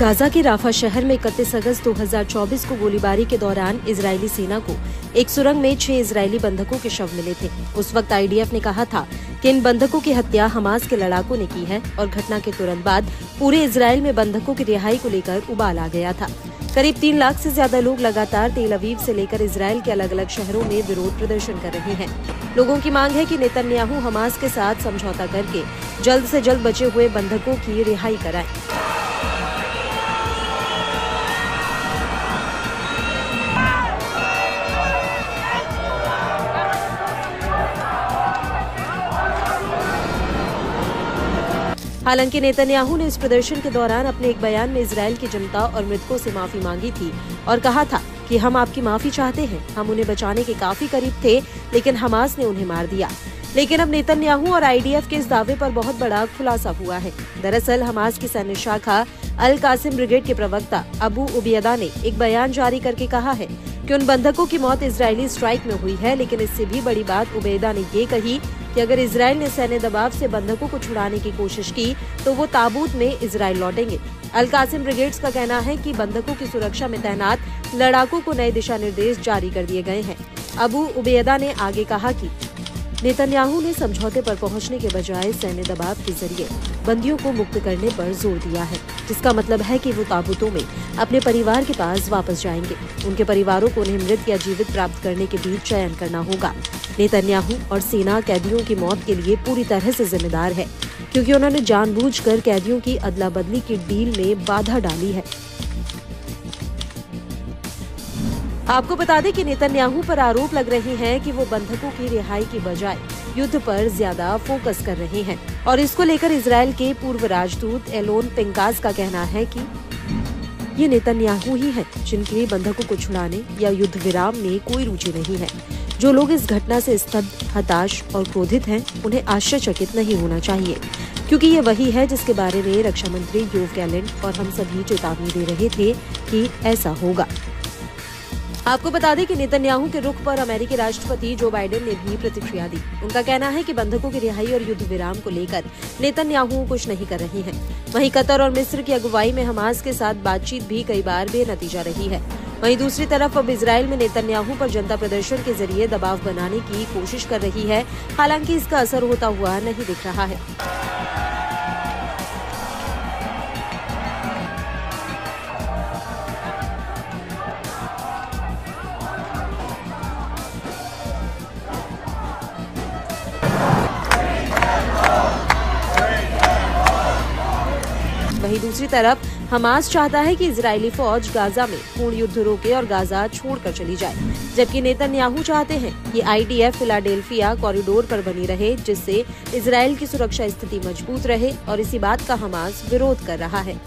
Gaza के Rafa शहर में इकतीस अगस्त 2024 को गोलीबारी के दौरान इजरायली सेना को एक सुरंग में छह इजरायली बंधकों के शव मिले थे। उस वक्त आईडीएफ ने कहा था कि इन बंधकों की हत्या हमास के लड़ाकों ने की है और घटना के तुरंत बाद पूरे इसराइल में बंधकों की रिहाई को लेकर उबाल आ गया था। करीब तीन लाख से ज़्यादा लोग लगातार तेल अवीव से लेकर इसराइल के अलग अलग शहरों में विरोध प्रदर्शन कर रहे हैं। लोगों की मांग है कि नेतन्याहू हमास के साथ समझौता करके जल्द से जल्द बचे हुए बंधकों की रिहाई कराएँ। हालाँकि नेतन्याहू ने इस प्रदर्शन के दौरान अपने एक बयान में इसराइल की जनता और मृतकों से माफ़ी मांगी थी और कहा था कि हम आपकी माफ़ी चाहते हैं, हम उन्हें बचाने के काफ़ी करीब थे, लेकिन हमास ने उन्हें मार दिया। लेकिन अब नेतन्याहू और आईडीएफ के इस दावे पर बहुत बड़ा खुलासा हुआ है। दरअसल, हमास की सैन्य शाखा अल कासिम ब्रिगेड के प्रवक्ता अबू उबियदा ने एक बयान जारी करके कहा है कि उन बंधकों की मौत इजरायली स्ट्राइक में हुई है, लेकिन इससे भी बड़ी बात उबेदा ने ये कही कि अगर इसराइल ने सैन्य दबाव से बंधकों को छुड़ाने की कोशिश की तो वो ताबूत में इसराइल लौटेंगे। अलकासिम ब्रिगेड्स का कहना है कि बंधकों की सुरक्षा में तैनात लड़ाकों को नए दिशा निर्देश जारी कर दिए गए हैं। अबू उबेदा ने आगे कहा कि नेतन्याहू ने समझौते पर पहुँचने के बजाय सैन्य दबाव के ज़रिए बंदियों को मुक्त करने पर ज़ोर दिया है, जिसका मतलब है कि वो ताबूतों में अपने परिवार के पास वापस जाएँगे। उनके परिवारों को उन्हें मृत या जीवित प्राप्त करने के बीच चयन करना होगा। नेतन्याहू और सेना कैदियों की मौत के लिए पूरी तरह से जिम्मेदार है, क्योंकि उन्होंने जानबूझकर कैदियों की अदला बदली की डील में बाधा डाली है। आपको बता दें कि नेतन्याहू पर आरोप लग रहे हैं कि वो बंधकों की रिहाई की बजाय युद्ध पर ज़्यादा फोकस कर रहे हैं। और इसको लेकर इसराइल के पूर्व राजदूत एलोन पिंकास का कहना है कि ये नेतन्याहू ही हैं जिनके बंधकों को छुड़ाने या युद्ध विराम में कोई रुचि नहीं है। जो लोग इस घटना से स्तब्ध, हताश और क्रोधित हैं, उन्हें आश्चर्यचकित नहीं होना चाहिए। क्योंकि ये वही है जिसके बारे में रक्षा मंत्री योव गैलेंट और हम सभी चेतावनी दे रहे थे कि ऐसा होगा। आपको बता दें कि नेतन्याहू के रुख पर अमेरिकी राष्ट्रपति जो बाइडेन ने भी प्रतिक्रिया दी। उनका कहना है कि बंधकों की रिहाई और युद्ध विराम को लेकर नेतन्याहू कुछ नहीं कर रहे हैं। वहीं कतर और मिस्र की अगुवाई में हमास के साथ बातचीत भी कई बार बेनतीजा रही है। वहीं दूसरी तरफ़ अब इसराइल में नेतन्याहू पर जनता प्रदर्शन के ज़रिए दबाव बनाने की कोशिश कर रही है। हालाँकि इसका असर होता हुआ नहीं दिख रहा है। वहीं दूसरी तरफ़, हमास चाहता है कि इजरायली फौज गाजा में पूर्ण युद्ध रोके और गाजा छोड़कर चली जाए। जबकि नेतन्याहू चाहते हैं कि आईडीएफ फिलाडेल्फिया कॉरिडोर पर बनी रहे, जिससे इसराइल की सुरक्षा स्थिति मज़बूत रहे और इसी बात का हमास विरोध कर रहा है।